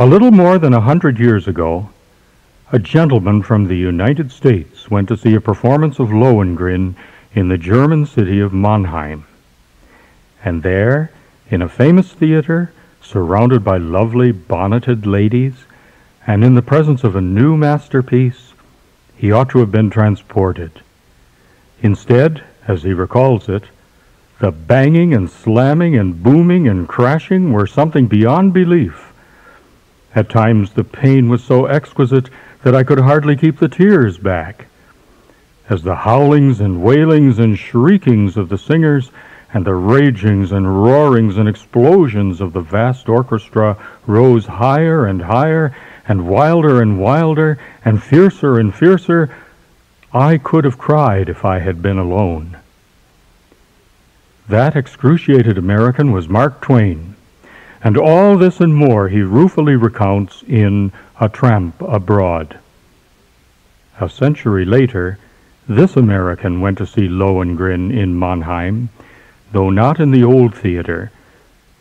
A little more than a hundred years ago, a gentleman from the United States went to see a performance of Lohengrin in the German city of Mannheim. And there, in a famous theater, surrounded by lovely bonneted ladies, and in the presence of a new masterpiece, he ought to have been transported. Instead, as he recalls it, the banging and slamming and booming and crashing were something beyond belief. At times the pain was so exquisite that I could hardly keep the tears back. As the howlings and wailings and shriekings of the singers and the ragings and roarings and explosions of the vast orchestra rose higher and higher and wilder and wilder and fiercer and fiercer, I could have cried if I had been alone. That excruciated American was Mark Twain, and all this and more he ruefully recounts in A Tramp Abroad. A century later, this American went to see Lohengrin in Mannheim, though not in the old theater.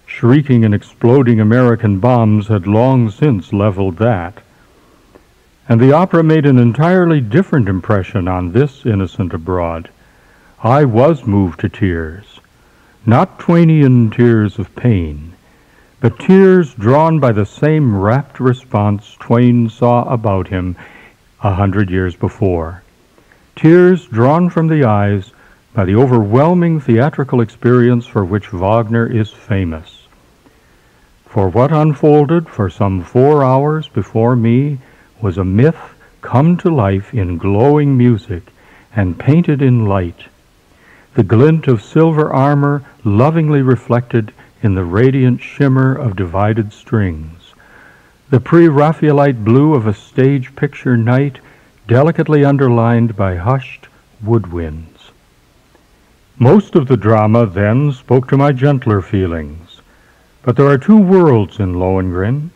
Shrieking and exploding American bombs had long since leveled that. And the opera made an entirely different impression on this innocent abroad. I was moved to tears, not Twainian tears of pain, but tears drawn by the same rapt response Twain saw about him a hundred years before tears drawn from the eyes by the overwhelming theatrical experience for which Wagner is famous. For what unfolded for some four hours before me was a myth come to life in glowing music and painted in light, the glint of silver armor lovingly reflected in the radiant shimmer of divided strings, the pre-Raphaelite blue of a stage picture night delicately underlined by hushed woodwinds. Most of the drama then spoke to my gentler feelings, but there are two worlds in Lohengrin,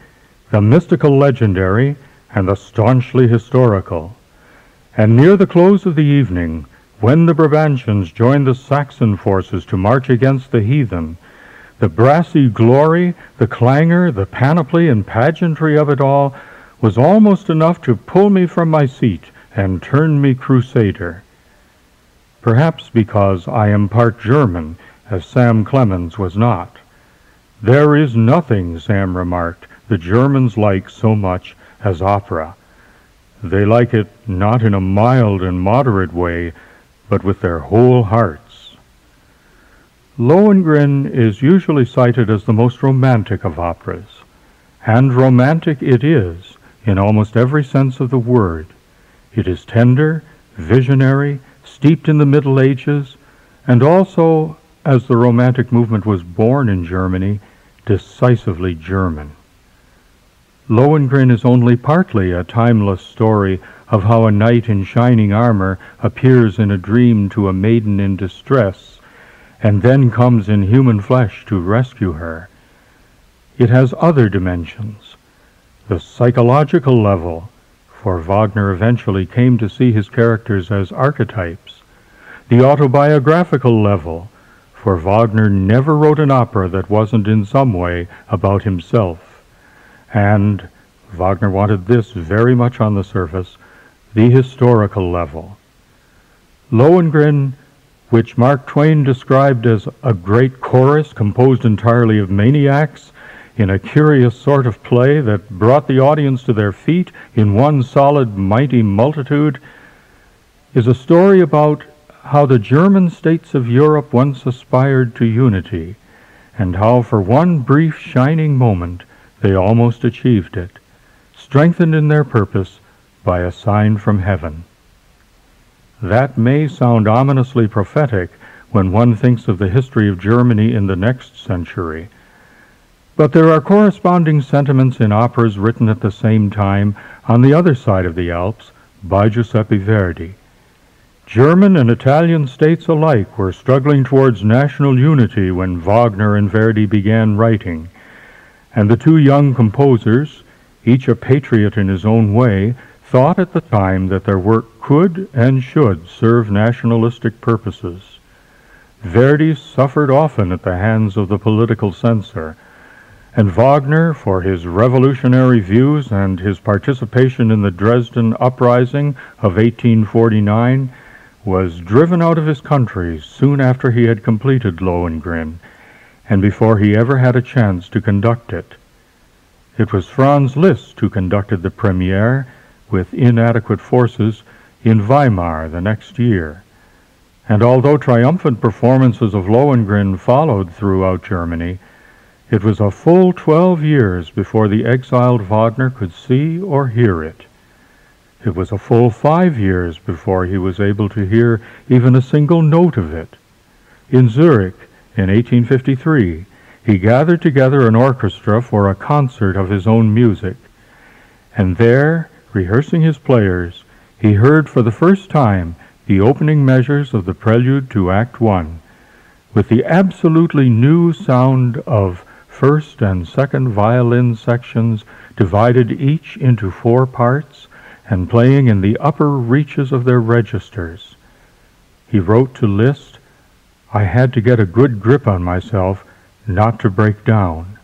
the mystical legendary and the staunchly historical. And near the close of the evening, when the Brabantians joined the Saxon forces to march against the heathen, the brassy glory, the clangor, the panoply and pageantry of it all was almost enough to pull me from my seat and turn me crusader. Perhaps because I am part German, as Sam Clemens was not. There is nothing, Sam remarked, the Germans like so much as opera. They like it not in a mild and moderate way, but with their whole hearts. Lohengrin is usually cited as the most romantic of operas, and romantic it is in almost every sense of the word. It is tender, visionary, steeped in the Middle Ages, and also, as the Romantic movement was born in Germany, decisively German. Lohengrin is only partly a timeless story of how a knight in shining armor appears in a dream to a maiden in distress, and then comes in human flesh to rescue her. It has other dimensions the psychological level, for Wagner eventually came to see his characters as archetypes, the autobiographical level, for Wagner never wrote an opera that wasn't in some way about himself, and Wagner wanted this very much on the surface, the historical level. Lohengrin, which Mark Twain described as a great chorus composed entirely of maniacs, in a curious sort of play that brought the audience to their feet in one solid, mighty multitude, is a story about how the German states of Europe once aspired to unity, and how for one brief shining moment they almost achieved it, strengthened in their purpose by a sign from heaven. That may sound ominously prophetic when one thinks of the history of Germany in the next century, but there are corresponding sentiments in operas written at the same time on the other side of the Alps by Giuseppe Verdi. German and Italian states alike were struggling towards national unity when Wagner and Verdi began writing, and the two young composers, each a patriot in his own way, thought at the time that their work could and should serve nationalistic purposes. Verdi suffered often at the hands of the political censor, and Wagner, for his revolutionary views and his participation in the Dresden Uprising of 1849, was driven out of his country soon after he had completed Lohengrin, and before he ever had a chance to conduct it. It was Franz Liszt who conducted the premiere with inadequate forces in Weimar the next year. And although triumphant performances of Lohengrin followed throughout Germany, it was a full twelve years before the exiled Wagner could see or hear it. It was a full five years before he was able to hear even a single note of it. In Zurich, in 1853, he gathered together an orchestra for a concert of his own music, and there, rehearsing his players, he heard for the first time the opening measures of the prelude to Act One, with the absolutely new sound of first and second violin sections divided each into four parts and playing in the upper reaches of their registers. He wrote to Liszt, I had to get a good grip on myself not to break down.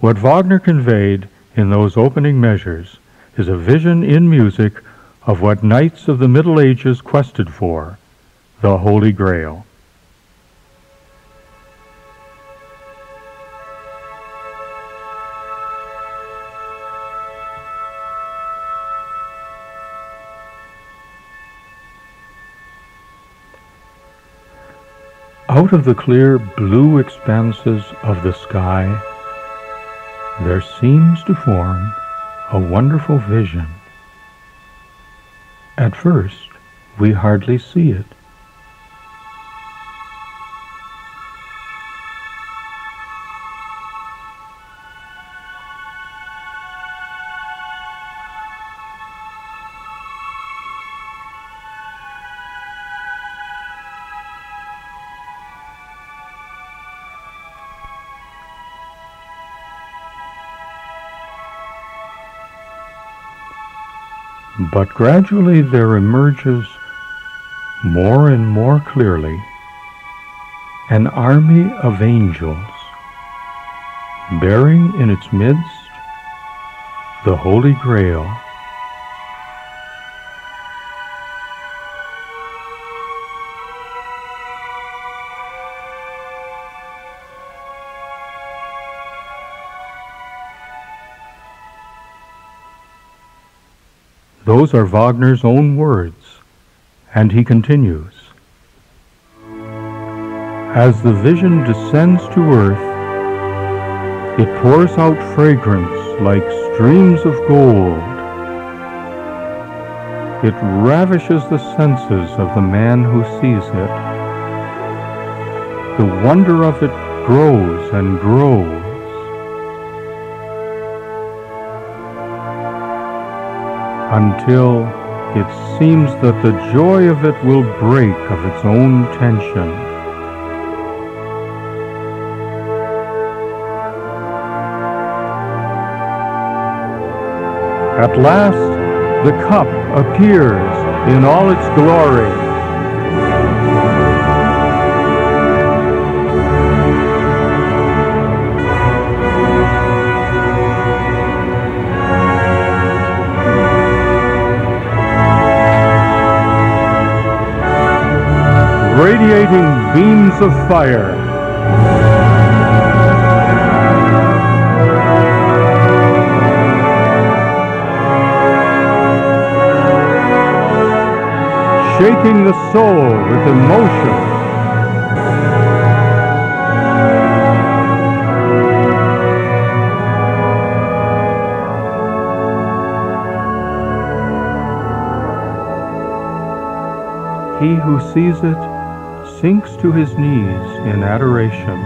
What Wagner conveyed in those opening measures is a vision in music of what knights of the Middle Ages quested for, the Holy Grail. Out of the clear blue expanses of the sky, there seems to form a wonderful vision. At first, we hardly see it. But gradually there emerges more and more clearly an army of angels bearing in its midst the Holy Grail. Those are Wagner's own words, and he continues. As the vision descends to earth, it pours out fragrance like streams of gold. It ravishes the senses of the man who sees it. The wonder of it grows and grows. Until it seems that the joy of it will break of its own tension. At last, the cup appears in all its glory. Radiating beams of fire. Shaking the soul with emotion. He who sees it sinks to his knees in adoration.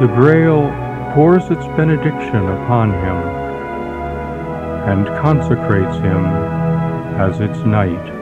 The Grail pours its benediction upon him and consecrates him as its knight.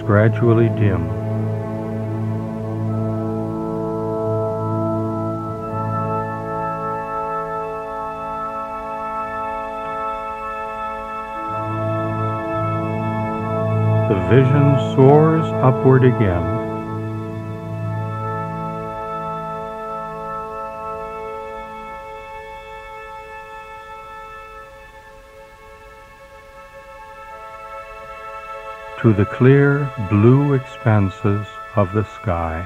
Gradually dim. The vision soars upward again. To the clear blue expanses of the sky.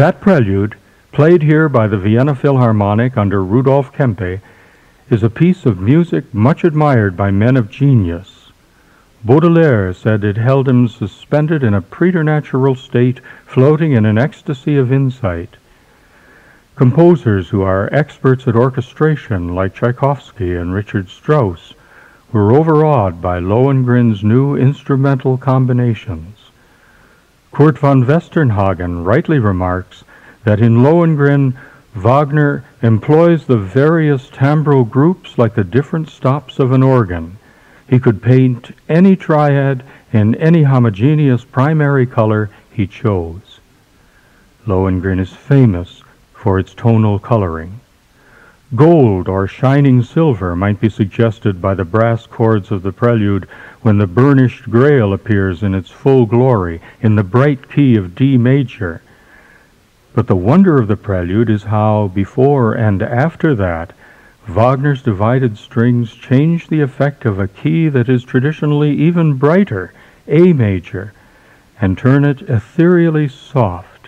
That prelude, played here by the Vienna Philharmonic under Rudolf Kempe, is a piece of music much admired by men of genius. Baudelaire said it held him suspended in a preternatural state, floating in an ecstasy of insight. Composers who are experts at orchestration, like Tchaikovsky and Richard Strauss, were overawed by Lohengrin's new instrumental combinations. Curt von Westernhagen rightly remarks that in Lohengrin, Wagner employs the various timbral groups like the different stops of an organ. He could paint any triad in any homogeneous primary color he chose. Lohengrin is famous for its tonal coloring. Gold or shining silver might be suggested by the brass chords of the prelude when the burnished grail appears in its full glory in the bright key of D major. But the wonder of the prelude is how, before and after that, Wagner's divided strings change the effect of a key that is traditionally even brighter, A major, and turn it ethereally soft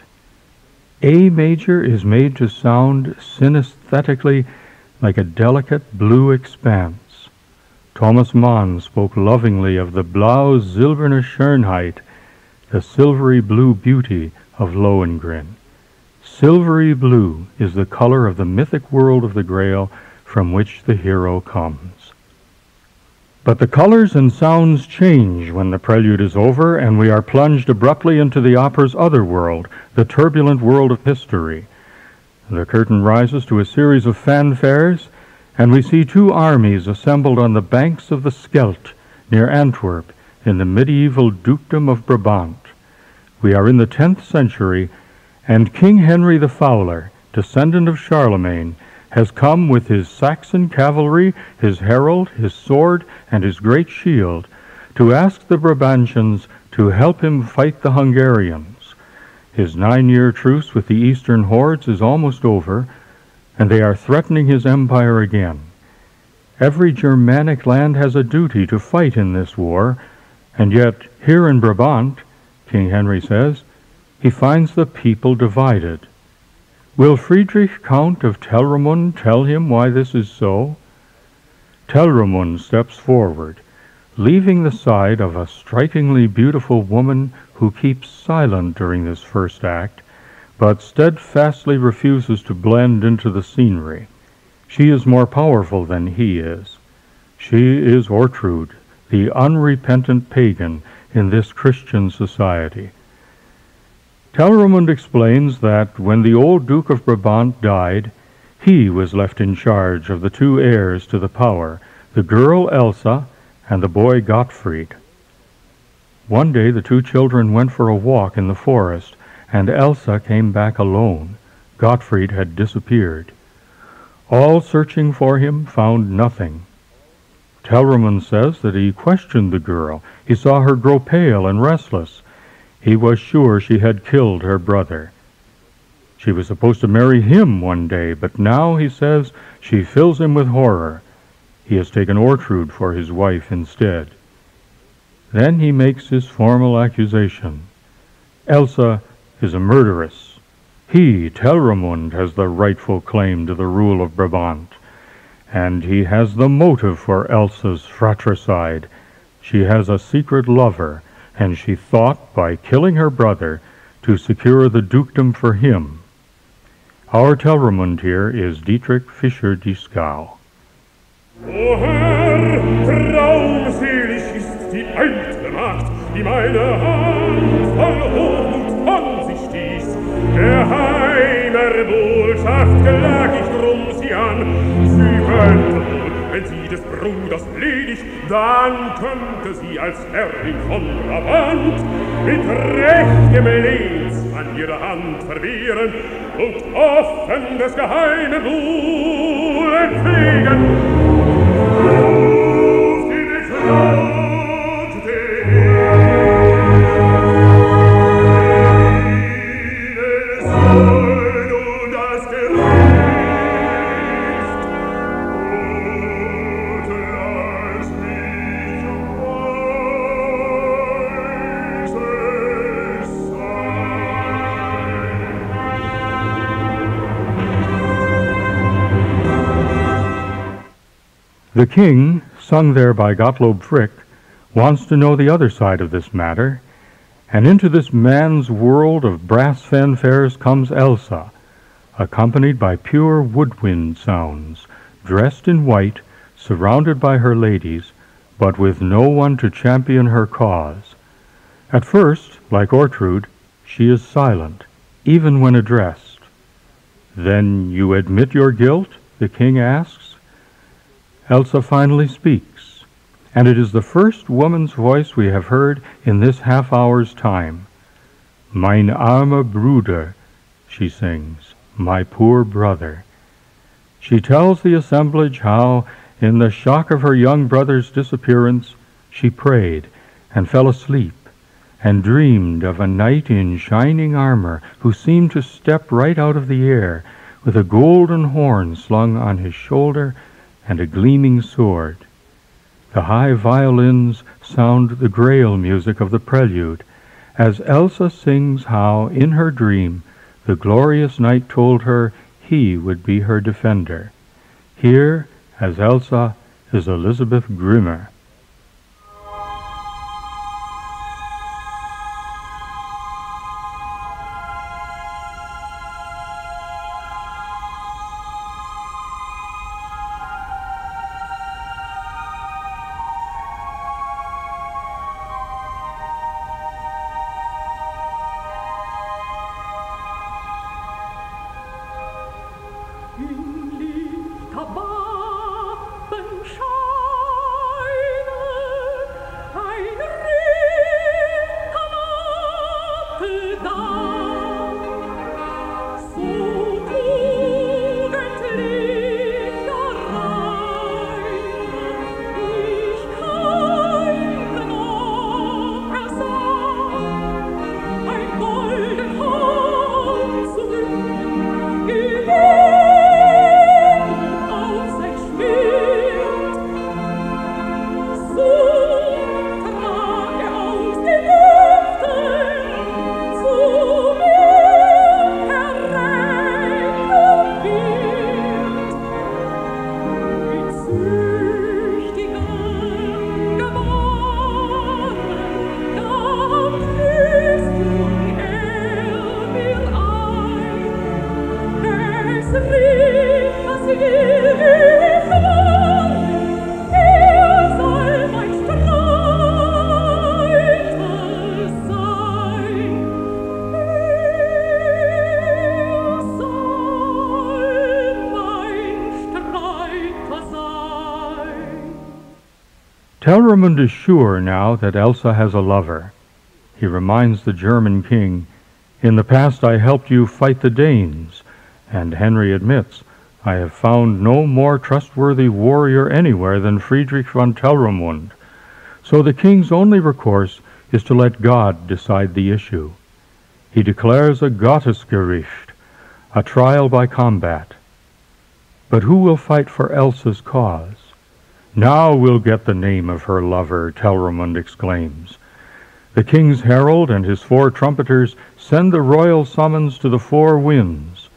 a major is made to sound synesthetically like a delicate blue expanse. Thomas Mann spoke lovingly of the blau silberne Schönheit, the silvery blue beauty of Lohengrin. Silvery blue is the color of the mythic world of the Grail from which the hero comes. But the colors and sounds change when the prelude is over and we are plunged abruptly into the opera's other world, the turbulent world of history. The curtain rises to a series of fanfares, and we see two armies assembled on the banks of the Scheldt near Antwerp in the medieval dukedom of Brabant. We are in the tenth century, and King Henry the Fowler, descendant of Charlemagne, has come with his Saxon cavalry, his herald, his sword, and his great shield to ask the Brabantians to help him fight the Hungarians. His nine-year truce with the eastern hordes is almost over, and they are threatening his empire again. Every Germanic land has a duty to fight in this war, and yet here in Brabant, King Henry says, he finds the people divided. Will Friedrich Count of Telramund tell him why this is so? Telramund steps forward, leaving the side of a strikingly beautiful woman who keeps silent during this first act, but steadfastly refuses to blend into the scenery. She is more powerful than he is. She is Ortrud, the unrepentant pagan in this Christian society. Telramund explains that when the old Duke of Brabant died, he was left in charge of the two heirs to the power, the girl Elsa and the boy Gottfried. One day the two children went for a walk in the forest, and Elsa came back alone. Gottfried had disappeared. All searching for him found nothing. Telramund says that he questioned the girl. He saw her grow pale and restless, he was sure she had killed her brother. She was supposed to marry him one day, but now, he says, she fills him with horror. He has taken Ortrud for his wife instead. Then he makes his formal accusation. Elsa is a murderess. He, Telramund, has the rightful claim to the rule of Brabant, and he has the motive for Elsa's fratricide, She has a secret lover, and she thought, by killing her brother, to secure the dukedom for him. Our Telramund here is Dietrich Fischer-Dieskau. O die meine Hand voll Hochmut von sich stieß. Geheimer Botschaft klag ich drum sie an, sie könnten wenn sie des Bruders ledig, dann könnte sie als Herrin von Brabant mit rechtem Lehns an ihre Hand verwehren und offen das geheime Wohl entfliegen. The king, sung there by Gottlob Frick, wants to know the other side of this matter, and into this man's world of brass fanfares comes Elsa, accompanied by pure woodwind sounds, dressed in white, surrounded by her ladies, but with no one to champion her cause. At first, like Ortrud, she is silent, even when addressed. Then you admit your guilt? the king asks. Elsa finally speaks, and it is the first woman's voice we have heard in this half hour's time. Mein armer Bruder, she sings, my poor brother. She tells the assemblage how, in the shock of her young brother's disappearance, she prayed and fell asleep and dreamed of a knight in shining armor who seemed to step right out of the air with a golden horn slung on his shoulder and a gleaming sword. The high violins sound the grail music of the prelude, as Elsa sings how, in her dream, the glorious knight told her he would be her defender. Here, as Elsa, is Elisabeth Grümmer. Telramund is sure now that Elsa has a lover. He reminds the German king, In the past I helped you fight the Danes, and Henry admits, I have found no more trustworthy warrior anywhere than Friedrich von Telramund. So the king's only recourse is to let God decide the issue. He declares a Gottesgericht, a trial by combat. But who will fight for Elsa's cause? Now we'll get the name of her lover, Telramund exclaims. The king's herald and his four trumpeters send the royal summons to the four winds.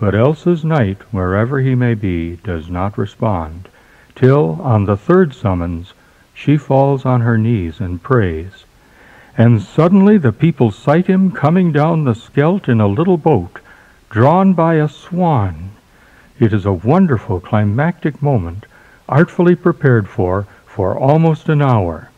But Elsa's knight, wherever he may be, does not respond, till, on the third summons, she falls on her knees and prays. And suddenly the people sight him coming down the Scheldt in a little boat, drawn by a swan. It is a wonderful climactic moment, artfully prepared for for almost an hour.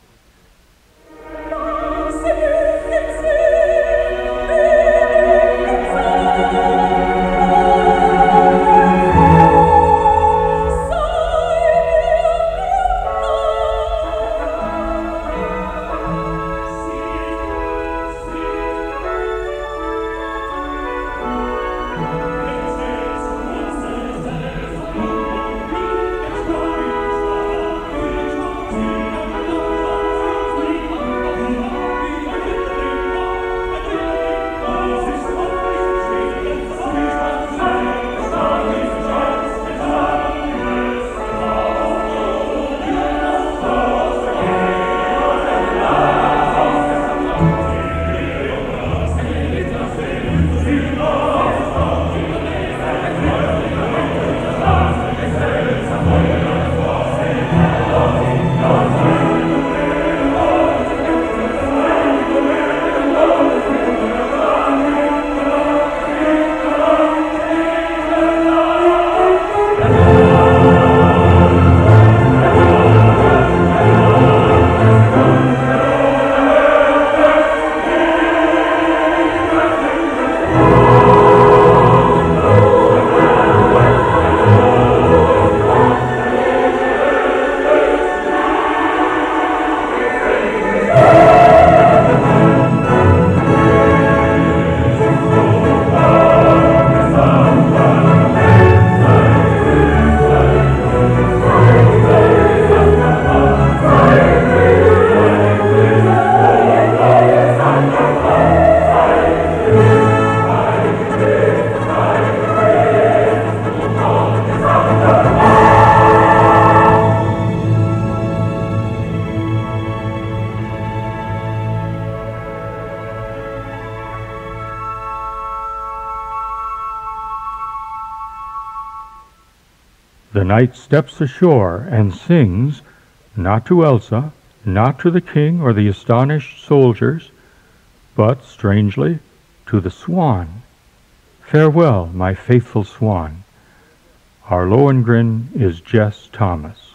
Knight steps ashore and sings, not to Elsa, not to the king or the astonished soldiers, but, strangely, to the swan. Farewell, my faithful swan. Our Lohengrin is Jess Thomas.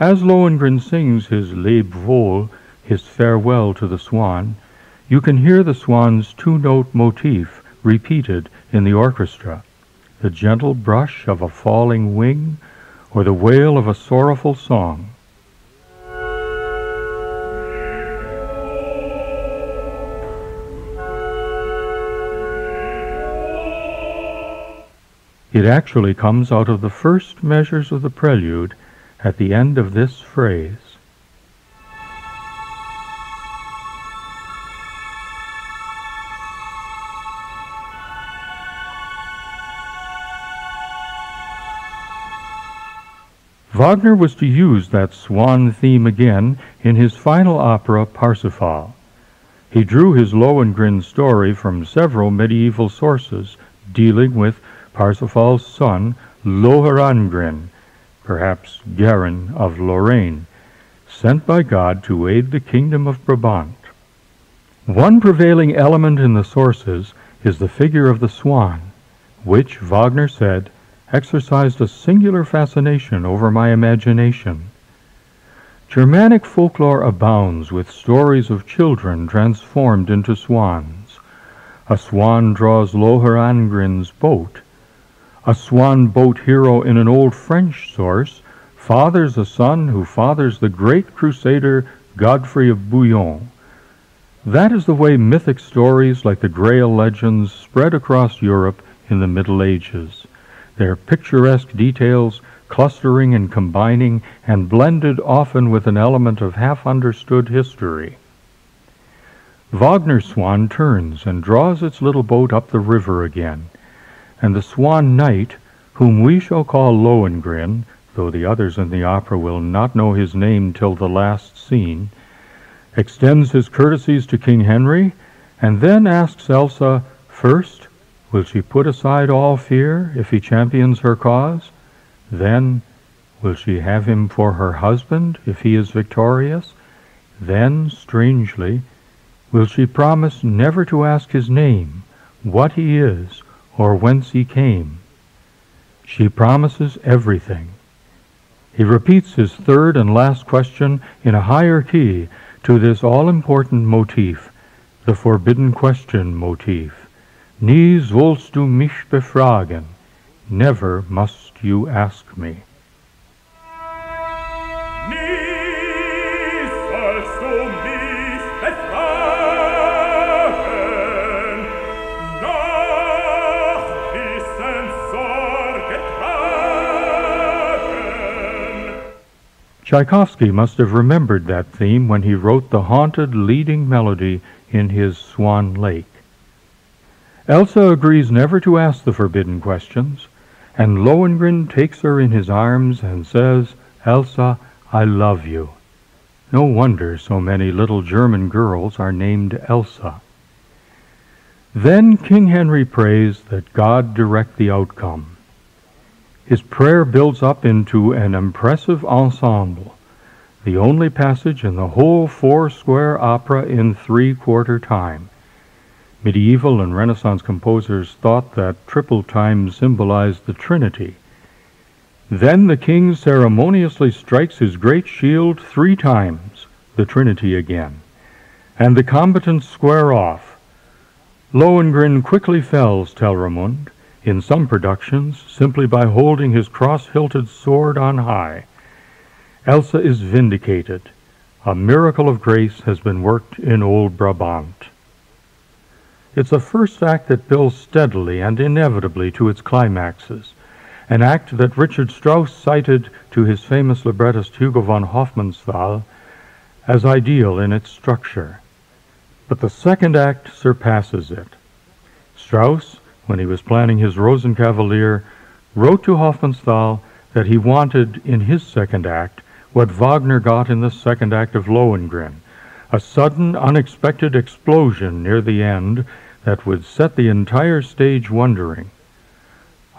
As Lohengrin sings his Leb wohl, his farewell to the swan, you can hear the swan's two-note motif repeated in the orchestra, the gentle brush of a falling wing, or the wail of a sorrowful song. It actually comes out of the first measures of the prelude at the end of this phrase. Wagner was to use that swan theme again in his final opera, Parsifal. He drew his Lohengrin story from several medieval sources dealing with Parsifal's son, Loherangrin, perhaps Garin of Lorraine, sent by God to aid the kingdom of Brabant. One prevailing element in the sources is the figure of the swan, which, Wagner said, exercised a singular fascination over my imagination. Germanic folklore abounds with stories of children transformed into swans. A swan draws Loherangrin's boat. A swan boat hero in an old French source fathers a son who fathers the great crusader Godfrey of Bouillon. That is the way mythic stories like the Grail legends spread across Europe in the Middle Ages. Their picturesque details clustering and combining and blended often with an element of half-understood history. Wagner's swan turns and draws its little boat up the river again, and the swan knight, whom we shall call Lohengrin, though the others in the opera will not know his name till the last scene, extends his courtesies to King Henry, and then asks Elsa, first, will she put aside all fear if he champions her cause? Then will she have him for her husband if he is victorious? Then, strangely, will she promise never to ask his name, what he is, or whence he came? She promises everything. He repeats his third and last question in a higher key to this all-important motif, the forbidden question motif. Nie sollst du mich befragen. Never must you ask me. Tchaikovsky must have remembered that theme when he wrote the haunted leading melody in his Swan Lake. Elsa agrees never to ask the forbidden questions, and Lohengrin takes her in his arms and says, Elsa, I love you. No wonder so many little German girls are named Elsa. Then King Henry prays that God direct the outcome. His prayer builds up into an impressive ensemble, the only passage in the whole four-square opera in three-quarter time. Medieval and Renaissance composers thought that triple time symbolized the Trinity. Then the king ceremoniously strikes his great shield three times, the Trinity again, and the combatants square off. Lohengrin quickly fells Telramund, in some productions, simply by holding his cross-hilted sword on high. Elsa is vindicated. A miracle of grace has been worked in old Brabant. It's a first act that builds steadily and inevitably to its climaxes, an act that Richard Strauss cited to his famous librettist Hugo von Hofmannsthal as ideal in its structure. But the second act surpasses it. Strauss, when he was planning his Rosenkavalier, wrote to Hofmannsthal that he wanted in his second act what Wagner got in the second act of Lohengrin, a sudden, unexpected explosion near the end that would set the entire stage wondering.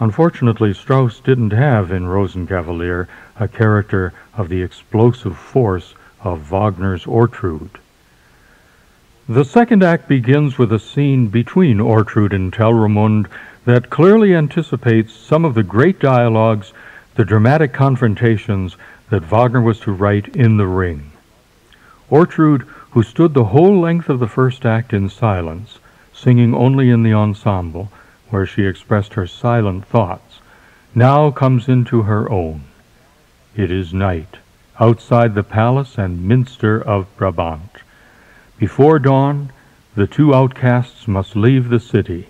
Unfortunately, Strauss didn't have in Rosenkavalier a character of the explosive force of Wagner's Ortrud. The second act begins with a scene between Ortrud and Telramund that clearly anticipates some of the great dialogues, the dramatic confrontations that Wagner was to write in the ring. Ortrud, who stood the whole length of the first act in silence, singing only in the ensemble, where she expressed her silent thoughts, now comes into her own. It is night, outside the palace and minster of Brabant. Before dawn, the two outcasts must leave the city.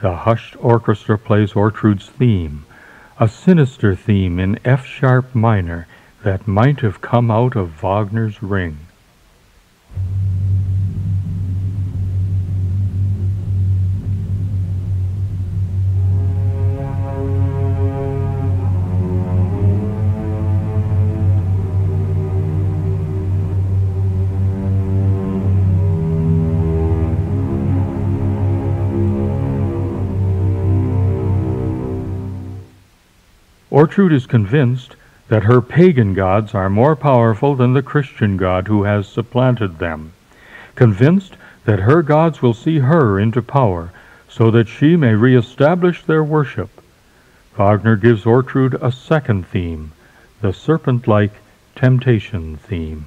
The hushed orchestra plays Ortrud's theme, a sinister theme in F sharp minor that might have come out of Wagner's Ring. Ortrud is convinced that her pagan gods are more powerful than the Christian God who has supplanted them, convinced that her gods will see her into power so that she may reestablish their worship. Wagner gives Ortrud a second theme, the serpent-like temptation theme.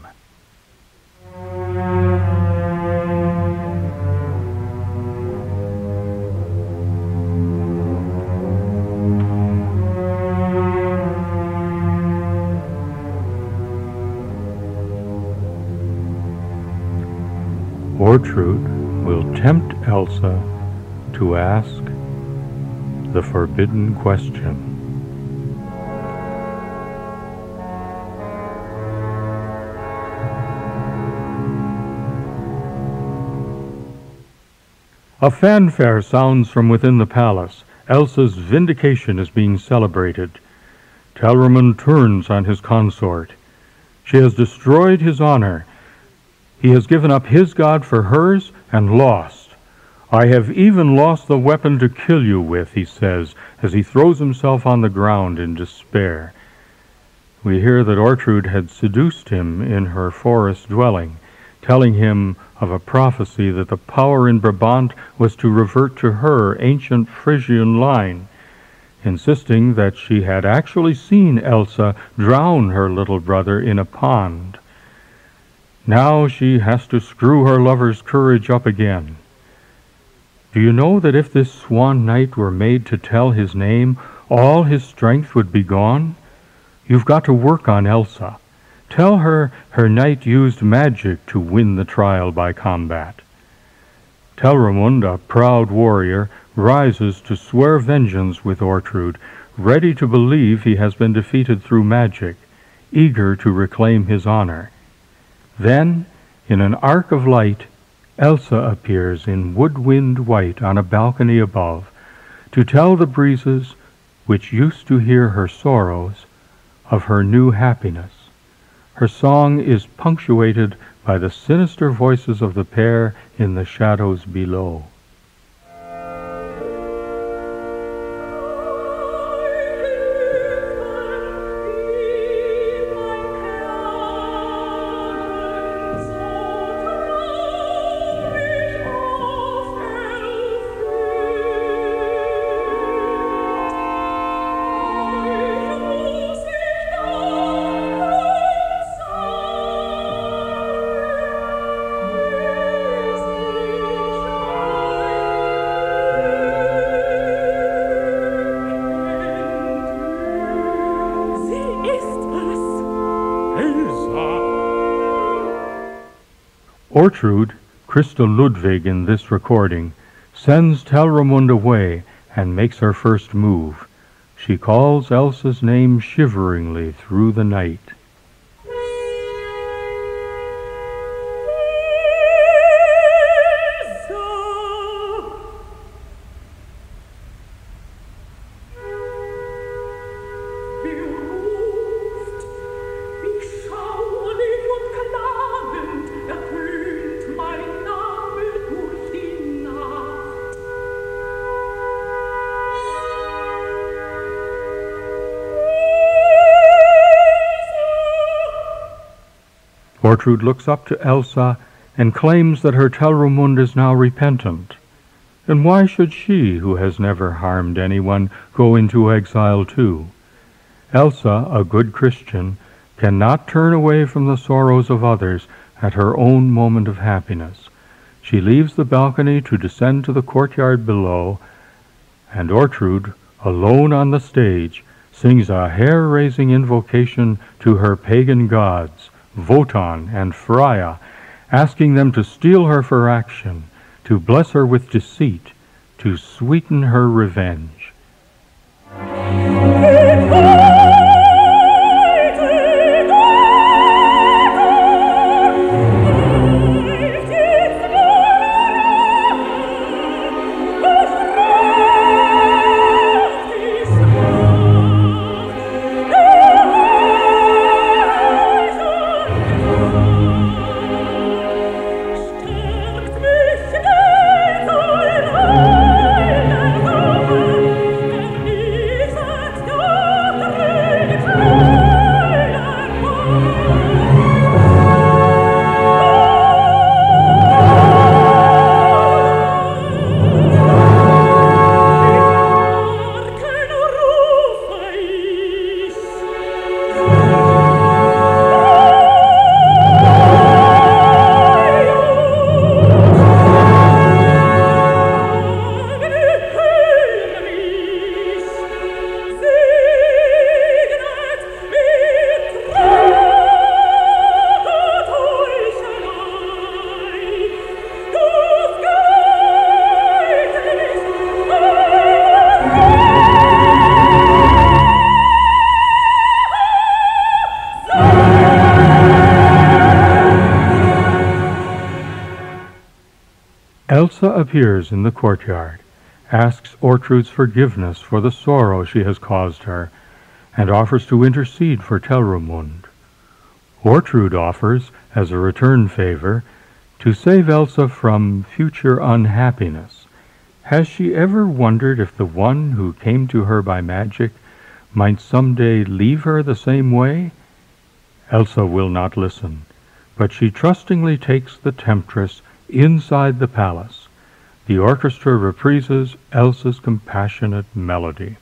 Ortrud will tempt Elsa to ask the forbidden question. A fanfare sounds from within the palace. Elsa's vindication is being celebrated. Telramund turns on his consort. She has destroyed his honor he has given up his God for hers and lost. I have even lost the weapon to kill you with, he says, as he throws himself on the ground in despair. We hear that Ortrud had seduced him in her forest dwelling, telling him of a prophecy that the power in Brabant was to revert to her ancient Frisian line, insisting that she had actually seen Elsa drown her little brother in a pond. Now she has to screw her lover's courage up again. Do you know that if this swan knight were made to tell his name, all his strength would be gone? You've got to work on Elsa. Tell her her knight used magic to win the trial by combat. Telramund, a proud warrior, rises to swear vengeance with Ortrud, ready to believe he has been defeated through magic, eager to reclaim his honor. Then, in an arc of light, Elsa appears in woodwind white on a balcony above to tell the breezes which used to hear her sorrows of her new happiness. Her song is punctuated by the sinister voices of the pair in the shadows below. Ortrud, Christa Ludwig in this recording, sends Telramund away and makes her first move. She calls Elsa's name shiveringly through the night. Ortrud looks up to Elsa and claims that her Telramund is now repentant. And why should she, who has never harmed anyone, go into exile too? Elsa, a good Christian, cannot turn away from the sorrows of others at her own moment of happiness. She leaves the balcony to descend to the courtyard below, and Ortrud, alone on the stage, sings a hair-raising invocation to her pagan gods, Wotan and Freya, asking them to steel her for action, to bless her with deceit, to sweeten her revenge. Appears in the courtyard, asks Ortrud's forgiveness for the sorrow she has caused her, and offers to intercede for Telramund. Ortrud offers, as a return favor, to save Elsa from future unhappiness. Has she ever wondered if the one who came to her by magic might some day leave her the same way? Elsa will not listen, but she trustingly takes the temptress inside the palace. The orchestra reprises Elsa's compassionate melody.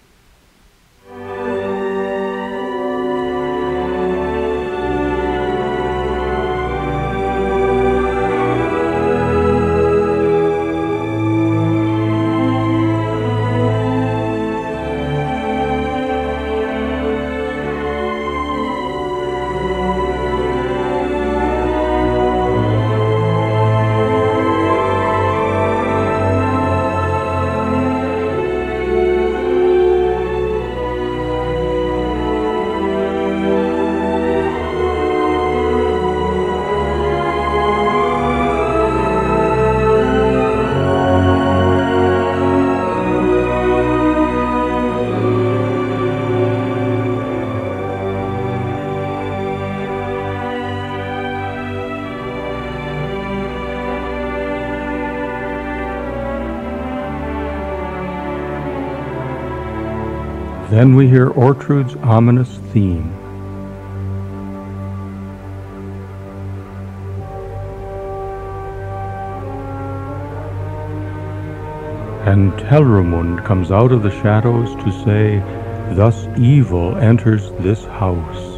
Ortrud's ominous theme. And Telramund comes out of the shadows to say, Thus evil enters this house.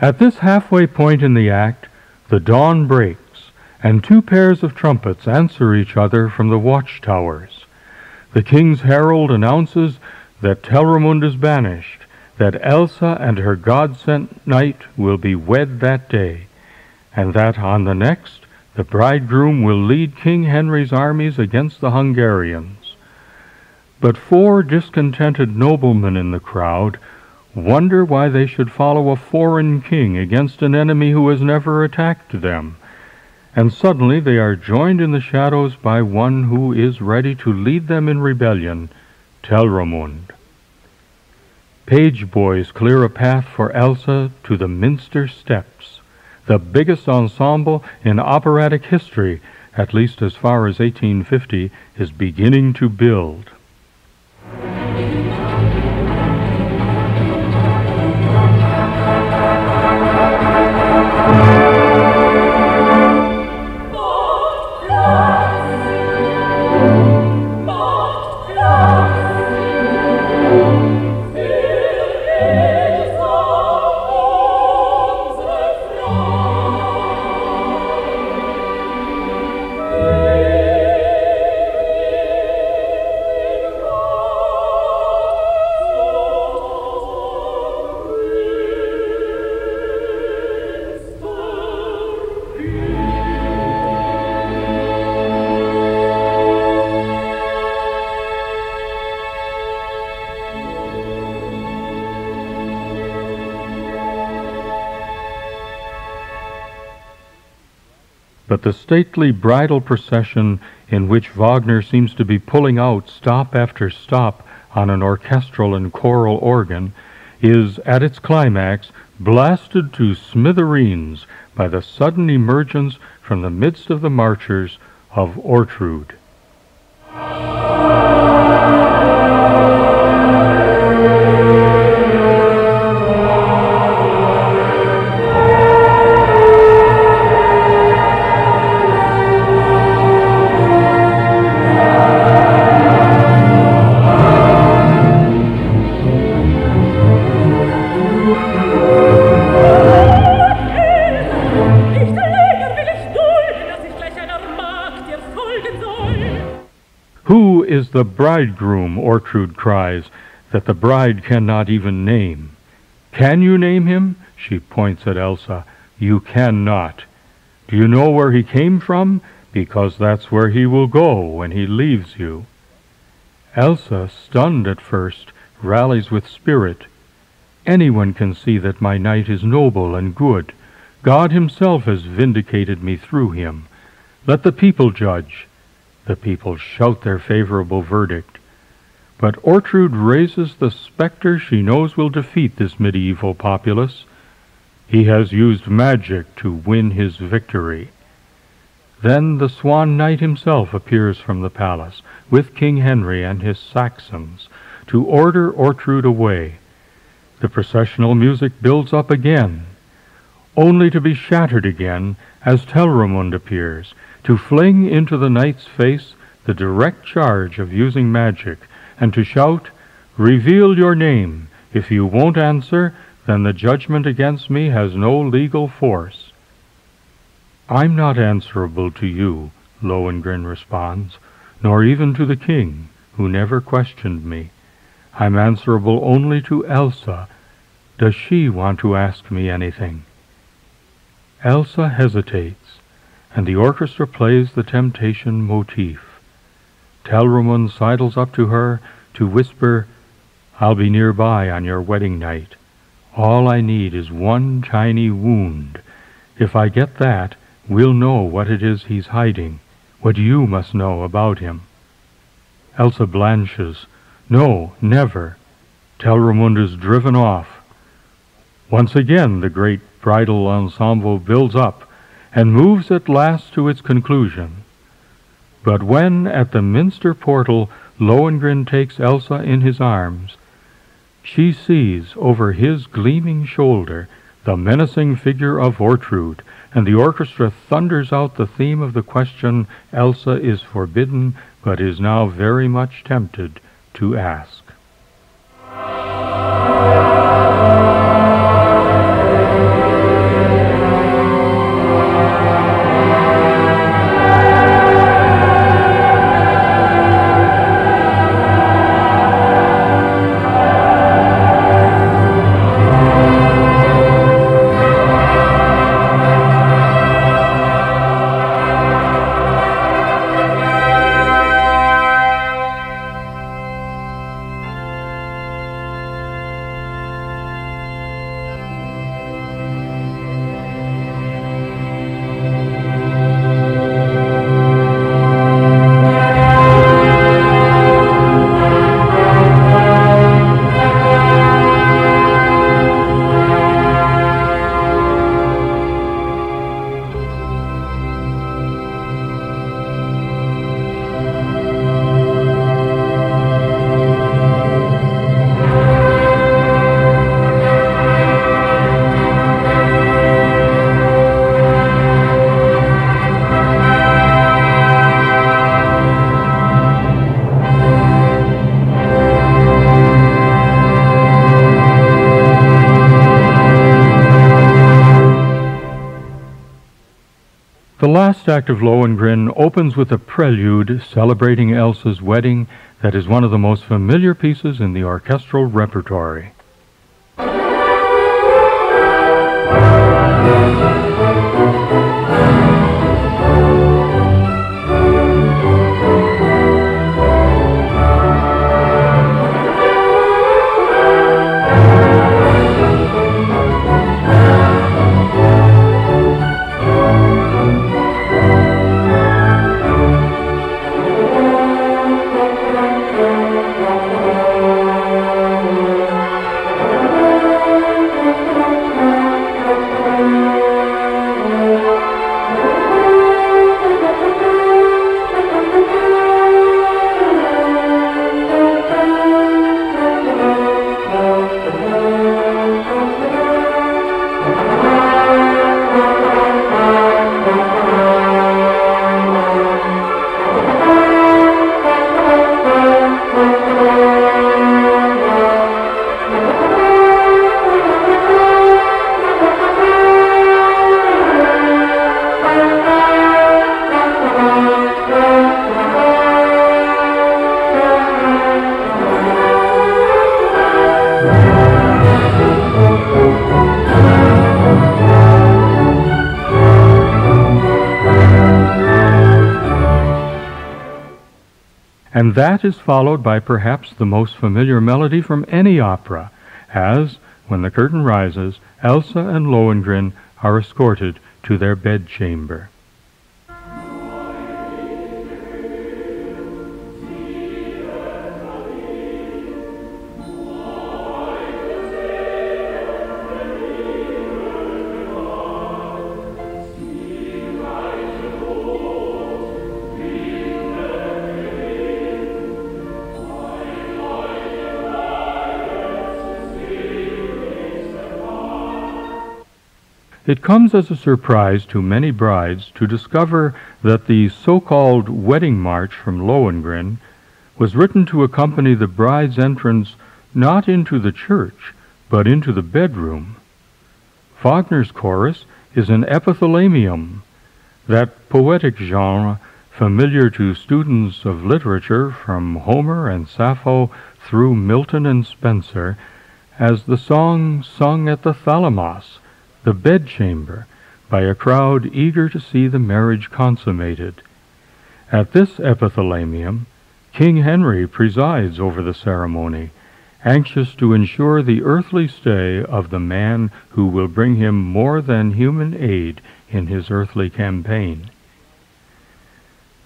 At this halfway point in the act, the dawn breaks, and two pairs of trumpets answer each other from the watchtowers. The king's herald announces that Telramund is banished, that Elsa and her god-sent knight will be wed that day, and that on the next the bridegroom will lead King Henry's armies against the Hungarians. But four discontented noblemen in the crowd wonder why they should follow a foreign king against an enemy who has never attacked them. And suddenly they are joined in the shadows by one who is ready to lead them in rebellion, Telramund. Page boys clear a path for Elsa to the Minster Steps, the biggest ensemble in operatic history, at least as far as 1850, is beginning to build. But the stately bridal procession in which Wagner seems to be pulling out stop after stop on an orchestral and choral organ is, at its climax, blasted to smithereens by the sudden emergence from the midst of the marchers of Ortrud. Bridegroom, Ortrud cries, that the bride cannot even name. Can you name him? She points at Elsa. You cannot. Do you know where he came from? Because that's where he will go when he leaves you. Elsa, stunned at first, rallies with spirit. Anyone can see that my knight is noble and good. God himself has vindicated me through him. Let the people judge. The people shout their favorable verdict. But Ortrud raises the spectre she knows will defeat this medieval populace. He has used magic to win his victory. Then the Swan Knight himself appears from the palace, with King Henry and his Saxons, to order Ortrud away. The processional music builds up again, only to be shattered again as Telramund appears, to fling into the knight's face the direct charge of using magic, and to shout, Reveal your name. If you won't answer, then the judgment against me has no legal force. I'm not answerable to you, Lohengrin responds, nor even to the king, who never questioned me. I'm answerable only to Elsa. Does she want to ask me anything? Elsa hesitates and the orchestra plays the temptation motif. Telramund sidles up to her to whisper, I'll be nearby on your wedding night. All I need is one tiny wound. If I get that, we'll know what it is he's hiding, what you must know about him. Elsa blanches. No, never. Telramund is driven off. Once again the great bridal ensemble builds up, and moves at last to its conclusion. But when at the minster portal Lohengrin takes Elsa in his arms, she sees over his gleaming shoulder the menacing figure of Ortrud, and the orchestra thunders out the theme of the question Elsa is forbidden, but is now very much tempted to ask. Of Lohengrin opens with a prelude celebrating Elsa's wedding that is one of the most familiar pieces in the orchestral repertory. And that is followed by perhaps the most familiar melody from any opera, as, when the curtain rises, Elsa and Lohengrin are escorted to their bedchamber. It comes as a surprise to many brides to discover that the so-called wedding march from Lohengrin was written to accompany the bride's entrance not into the church, but into the bedroom. Wagner's chorus is an epithalamium, that poetic genre familiar to students of literature from Homer and Sappho through Milton and Spenser, as the song sung at the thalamus, the bedchamber, by a crowd eager to see the marriage consummated. At this epithalamium, King Henry presides over the ceremony, anxious to ensure the earthly stay of the man who will bring him more than human aid in his earthly campaign.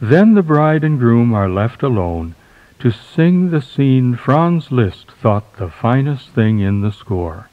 Then the bride and groom are left alone to sing the scene Franz Liszt thought the finest thing in the score.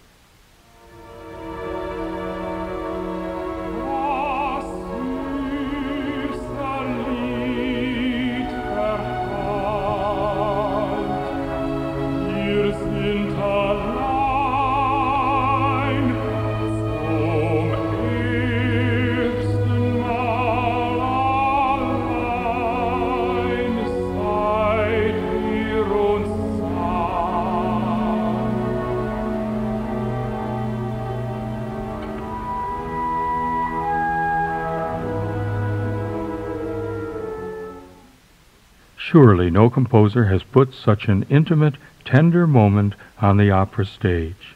Surely no composer has put such an intimate, tender moment on the opera stage.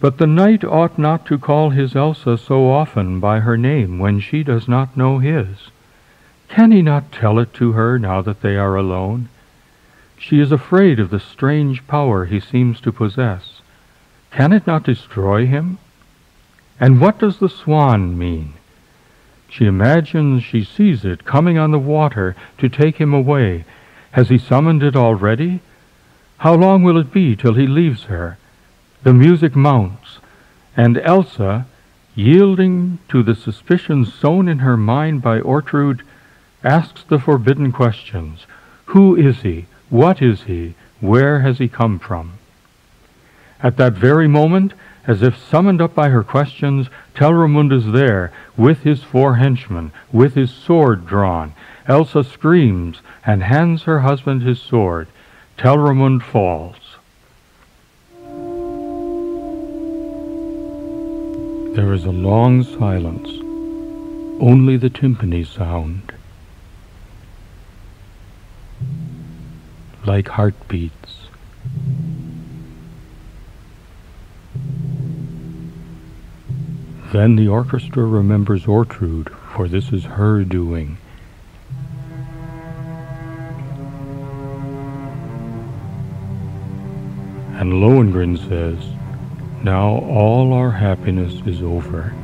But the knight ought not to call his Elsa so often by her name when she does not know his. Can he not tell it to her now that they are alone? She is afraid of the strange power he seems to possess. Can it not destroy him? And what does the swan mean? She imagines she sees it coming on the water to take him away. Has he summoned it already? How long will it be till he leaves her? The music mounts, and Elsa, yielding to the suspicions sown in her mind by Ortrud, asks the forbidden questions. Who is he? What is he? Where has he come from? At that very moment, as if summoned up by her questions, Telramund is there, with his four henchmen, with his sword drawn. Elsa screams and hands her husband his sword. Telramund falls. There is a long silence, only the timpani sound, like heartbeats. Then the orchestra remembers Ortrud, for this is her doing. And Lohengrin says, Now all our happiness is over.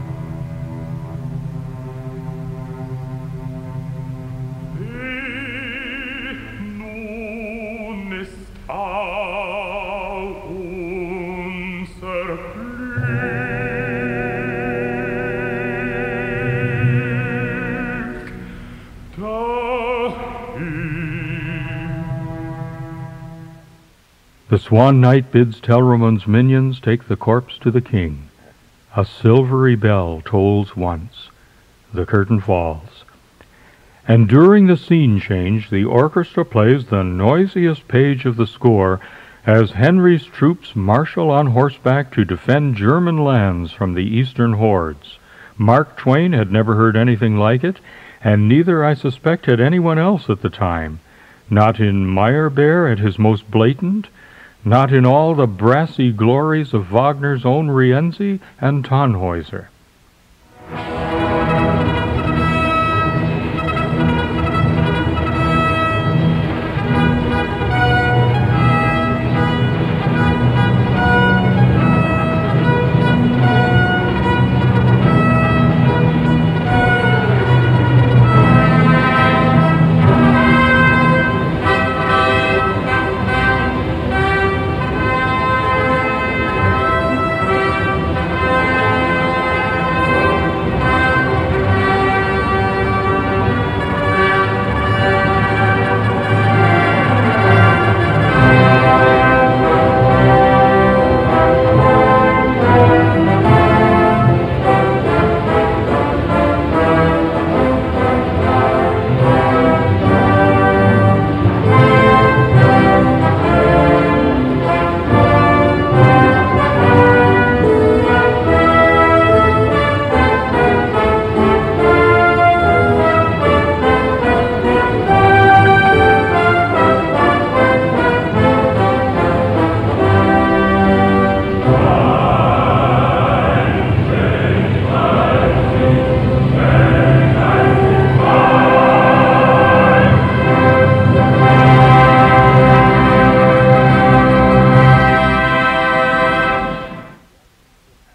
The Swan Knight bids Telramund's minions take the corpse to the king. A silvery bell tolls once. The curtain falls. And during the scene change, the orchestra plays the noisiest page of the score as Henry's troops marshal on horseback to defend German lands from the eastern hordes. Mark Twain had never heard anything like it, and neither, I suspect, had anyone else at the time. Not in Meyerbeer at his most blatant, not in all the brassy glories of Wagner's own Rienzi and Tannhäuser.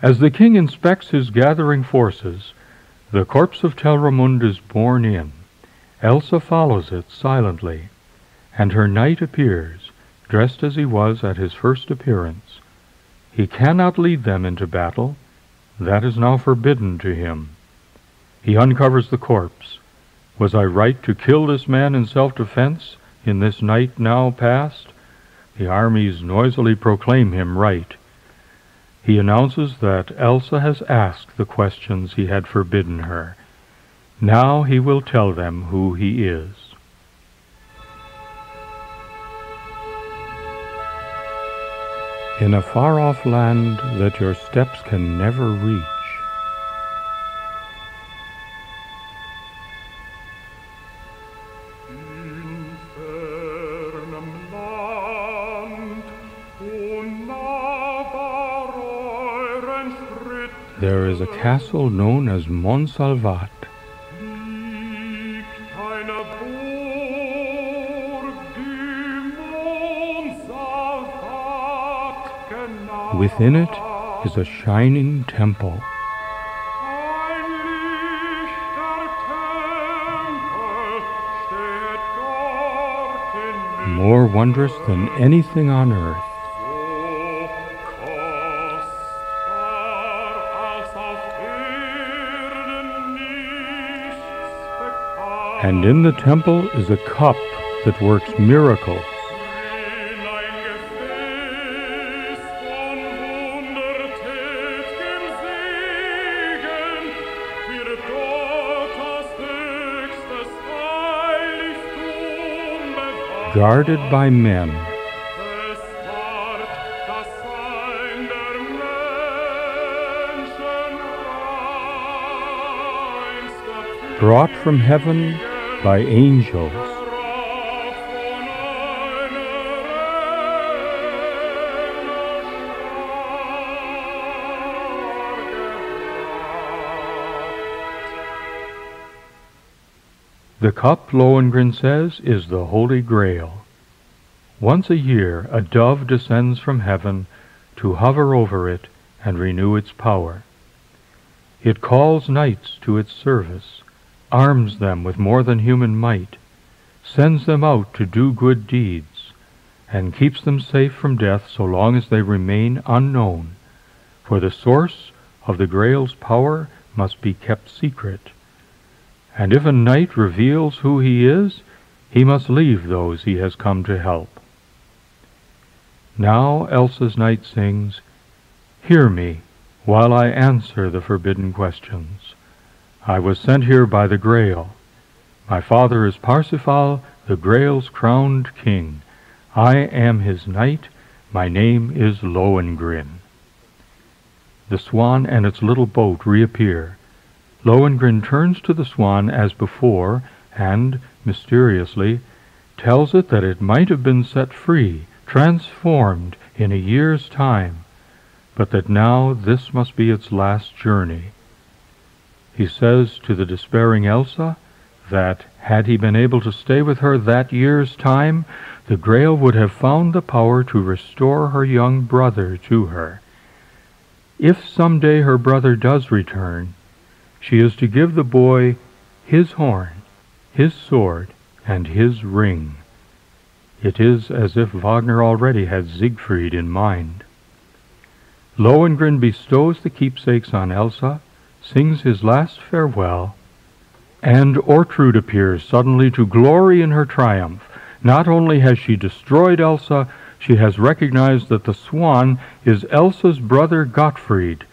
As the king inspects his gathering forces, the corpse of Telramund is borne in. Elsa follows it silently, and her knight appears, dressed as he was at his first appearance. He cannot lead them into battle. That is now forbidden to him. He uncovers the corpse. Was I right to kill this man in self-defense in this night now past? The armies noisily proclaim him right. He announces that Elsa has asked the questions he had forbidden her. Now he will tell them who he is. In a far-off land that your steps can never reach, There is a castle known as Monsalvat. Within it is a shining temple. More wondrous than anything on earth. And in the temple is a cup that works miracles. Guarded by men. Brought from heaven by angels. The cup, Lohengrin says, is the Holy Grail. Once a year a dove descends from heaven to hover over it and renew its power. It calls knights to its service arms them with more than human might, sends them out to do good deeds, and keeps them safe from death so long as they remain unknown, for the source of the Grail's power must be kept secret. And if a knight reveals who he is, he must leave those he has come to help. Now Elsa's knight sings, Hear me while I answer the forbidden questions. I was sent here by the Grail. My father is Parsifal, the Grail's crowned king. I am his knight. My name is Lohengrin. The swan and its little boat reappear. Lohengrin turns to the swan as before and, mysteriously, tells it that it might have been set free, transformed in a year's time, but that now this must be its last journey. He says to the despairing Elsa that had he been able to stay with her that year's time, the Grail would have found the power to restore her young brother to her. If some day her brother does return, she is to give the boy his horn, his sword, and his ring. It is as if Wagner already had Siegfried in mind. Lohengrin bestows the keepsakes on Elsa, sings his last farewell, and Ortrud appears suddenly to glory in her triumph. Not only has she destroyed Elsa, she has recognized that the swan is Elsa's brother Gottfried.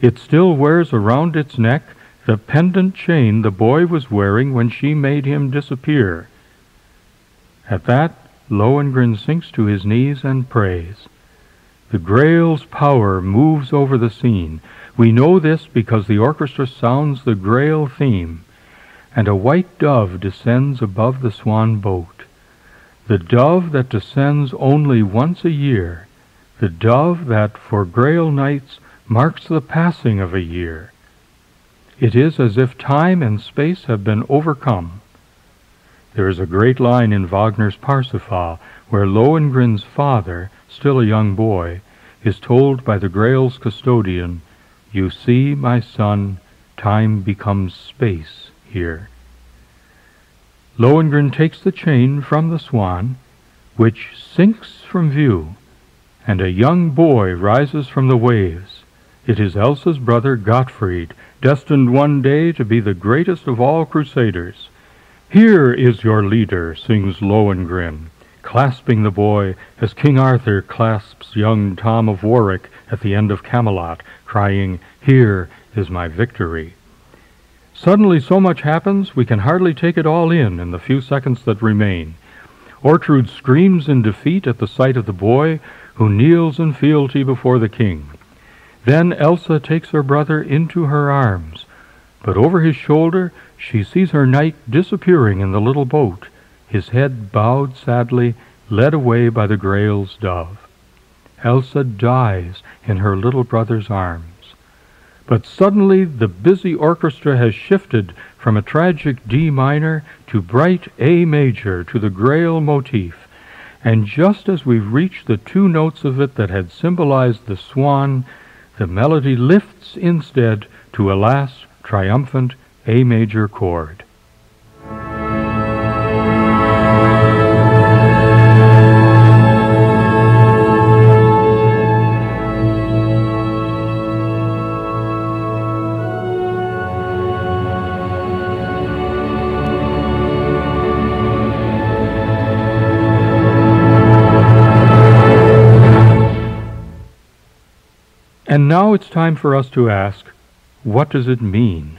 It still wears around its neck the pendant chain the boy was wearing when she made him disappear. At that, Lohengrin sinks to his knees and prays. The Grail's power moves over the scene. We know this because the orchestra sounds the Grail theme, and a white dove descends above the swan boat. The dove that descends only once a year, the dove that for Grail knights marks the passing of a year. It is as if time and space have been overcome. There is a great line in Wagner's Parsifal where Lohengrin's father, still a young boy, is told by the Grail's custodian You see, my son, time becomes space here. Lohengrin takes the chain from the swan, which sinks from view, and a young boy rises from the waves. It is Elsa's brother Gottfried, destined one day to be the greatest of all crusaders. Here is your leader, sings Lohengrin, clasping the boy as King Arthur clasps young Tom of Warwick at the end of Camelot, crying, Here is my victory. Suddenly so much happens we can hardly take it all in in the few seconds that remain. Ortrud screams in defeat at the sight of the boy, who kneels in fealty before the king. Then Elsa takes her brother into her arms, but over his shoulder she sees her knight disappearing in the little boat, his head bowed sadly, led away by the Grail's dove. Elsa dies in her little brother's arms. But suddenly the busy orchestra has shifted from a tragic D minor to bright A major to the Grail motif. And just as we reach the two notes of it that had symbolized the swan, the melody lifts instead to a last triumphant A major chord. And now it's time for us to ask, what does it mean?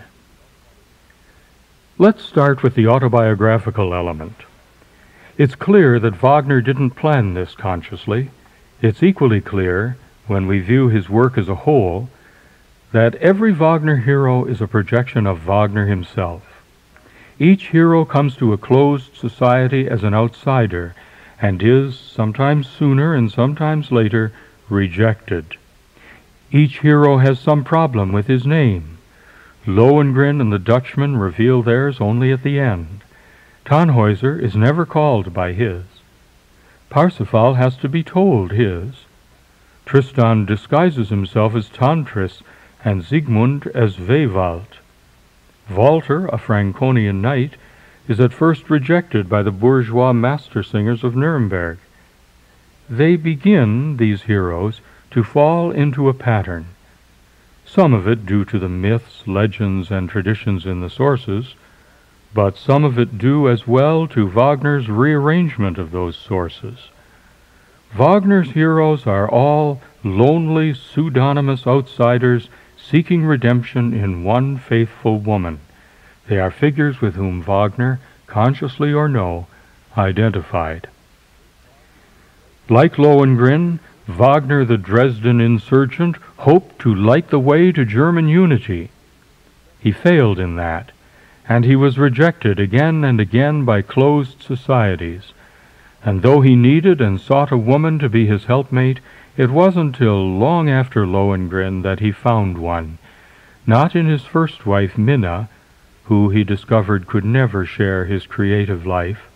Let's start with the autobiographical element. It's clear that Wagner didn't plan this consciously. It's equally clear, when we view his work as a whole, that every Wagner hero is a projection of Wagner himself. Each hero comes to a closed society as an outsider and is, sometimes sooner and sometimes later, rejected. Each hero has some problem with his name. Lohengrin and the Dutchman reveal theirs only at the end. Tannhäuser is never called by his. Parsifal has to be told his. Tristan disguises himself as Tantris and Siegmund as Wehwalt. Walter, a Franconian knight, is at first rejected by the bourgeois master singers of Nuremberg. They begin, these heroes, to fall into a pattern, some of it due to the myths, legends, and traditions in the sources, but some of it due as well to Wagner's rearrangement of those sources. Wagner's heroes are all lonely, pseudonymous outsiders seeking redemption in one faithful woman. They are figures with whom Wagner, consciously or no, identified. Like Lohengrin, Wagner, the Dresden insurgent, hoped to light the way to German unity. He failed in that, and he was rejected again and again by closed societies. And though he needed and sought a woman to be his helpmate, it wasn't till long after Lohengrin that he found one, not in his first wife, Minna, who he discovered could never share his creative life,